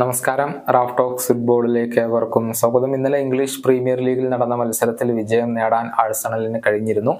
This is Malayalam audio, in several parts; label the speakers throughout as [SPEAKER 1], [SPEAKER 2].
[SPEAKER 1] നമസ്കാരം. റാഫ് ടോക്സ് ഫുട്ബോളിലേക്ക് ഏവർക്കും സ്വാഗതം. ഇന്നലെ ഇംഗ്ലീഷ് പ്രീമിയർ ലീഗിൽ നടന്ന മത്സരത്തിൽ വിജയം നേടാൻ ആഴ്സണലിന് കഴിഞ്ഞിരുന്നു.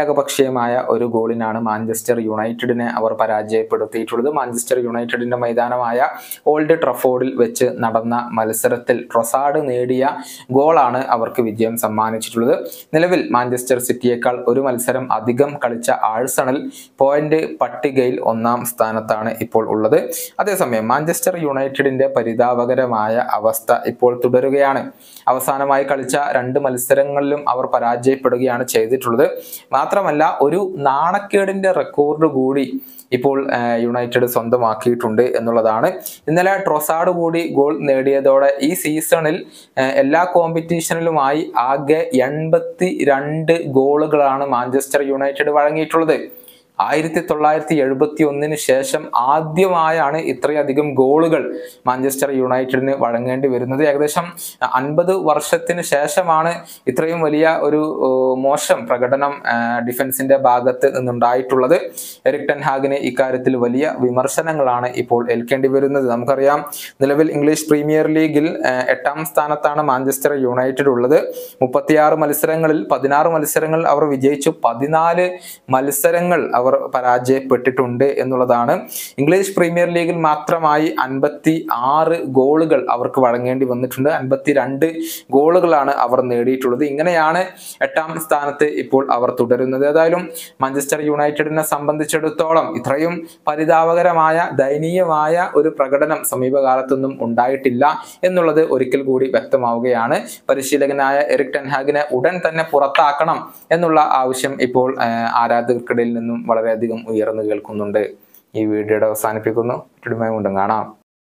[SPEAKER 1] ഏകപക്ഷീയമായ ഒരു ഗോളിനാണ് മാഞ്ചസ്റ്റർ യുണൈറ്റഡിനെ അവർ പരാജയപ്പെടുത്തിയിട്ടുള്ളത്. മാഞ്ചസ്റ്റർ യുണൈറ്റഡിന്റെ മൈതാനമായ ഓൾഡ് ട്രഫോർഡിൽ വെച്ച് നടന്ന മത്സരത്തിൽ ട്രൊസാഡ് നേടിയ ഗോളാണ് അവർക്ക് വിജയം സമ്മാനിച്ചിട്ടുള്ളത്. നിലവിൽ മാഞ്ചസ്റ്റർ സിറ്റിയേക്കാൾ ഒരു മത്സരം അധികം കളിച്ച ആഴ്സണൽ പോയിന്റ് പട്ടികയിൽ ഒന്നാം സ്ഥാനത്താണ് ഇപ്പോൾ ഉള്ളത്. അതേസമയം മാഞ്ചസ്റ്റർ യുണൈറ്റഡിന്റെ പരിതാപകരമായ അവസ്ഥ ഇപ്പോൾ തുടരുകയാണ്. അവസാനമായി കളിച്ച രണ്ട് മത്സരങ്ങളിലും അവർ പരാജയപ്പെടുകയാണ് ചെയ്തിട്ടുള്ളത്. മാത്രമല്ല ഒരു നാണക്കേടിന്റെ റെക്കോർഡ് കൂടി ഇപ്പോൾ യുണൈറ്റഡ് സ്വന്തമാക്കിയിട്ടുണ്ട് എന്നുള്ളതാണ്. ഇന്നലെ ട്രൊസാഡ് കൂടി ഗോൾ നേടിയതോടെ ഈ സീസണിൽ എല്ലാ കോമ്പറ്റീഷനിലുമായി ആകെ എൺപത്തി രണ്ട് ഗോളുകളാണ് മാഞ്ചസ്റ്റർ യുണൈറ്റഡ് വഴങ്ങിയിട്ടുള്ളത്. ആയിരത്തി തൊള്ളായിരത്തി എഴുപത്തി ഒന്നിന് ശേഷം ആദ്യമായാണ് ഇത്രയധികം ഗോളുകൾ മാഞ്ചസ്റ്റർ യുണൈറ്റഡിന് വഴങ്ങേണ്ടി വരുന്നത്. ഏകദേശം അൻപത് വർഷത്തിന് ശേഷമാണ് ഇത്രയും വലിയ ഒരു മോശം പ്രകടനം ഡിഫൻസിന്റെ ഭാഗത്ത് നിന്നുണ്ടായിട്ടുള്ളത്. എറിക് ടെൻഹാഗിന് ഇക്കാര്യത്തിൽ വലിയ വിമർശനങ്ങളാണ് ഇപ്പോൾ ഏൽക്കേണ്ടി വരുന്നത്. നമുക്കറിയാം നിലവിൽ ഇംഗ്ലീഷ് പ്രീമിയർ ലീഗിൽ എട്ടാം സ്ഥാനത്താണ് മാഞ്ചസ്റ്റർ യുണൈറ്റഡ് ഉള്ളത്. മുപ്പത്തിയാറ് മത്സരങ്ങളിൽ പതിനാറ് മത്സരങ്ങൾ അവർ വിജയിച്ചു. പതിനാല് മത്സരങ്ങൾ അവർ പരാജയപ്പെട്ടിട്ടുണ്ട് എന്നുള്ളതാണ്. ഇംഗ്ലീഷ് പ്രീമിയർ ലീഗിൽ മാത്രമായി അൻപത്തി ആറ് ഗോളുകൾ അവർക്ക് വഴങ്ങേണ്ടി വന്നിട്ടുണ്ട്. അൻപത്തി രണ്ട് ഗോളുകളാണ് അവർ നേടിയിട്ടുള്ളത്. ഇങ്ങനെയാണ് എട്ടാം സ്ഥാനത്ത് ഇപ്പോൾ അവർ തുടരുന്നത്. ഏതായാലും മാഞ്ചസ്റ്റർ യുണൈറ്റഡിനെ സംബന്ധിച്ചിടത്തോളം ഇത്രയും പരിതാപകരമായ ദയനീയമായ ഒരു പ്രകടനം സമീപകാലത്തൊന്നും ഉണ്ടായിട്ടില്ല എന്നുള്ളത് ഒരിക്കൽ കൂടി വ്യക്തമാവുകയാണ്. പരിശീലകനായ എറിക് ടെൻഹാഗിനെ ഉടൻ തന്നെ പുറത്താക്കണം എന്നുള്ള ആവശ്യം ഇപ്പോൾ ആരാധകർക്കിടയിൽ നിന്നും വളരെയധികം ഉയർന്നു കേൾക്കുന്നുണ്ട്. ഈ വീഡിയോയുടെ അവസാനിപ്പിക്കുന്നു. കാണാം.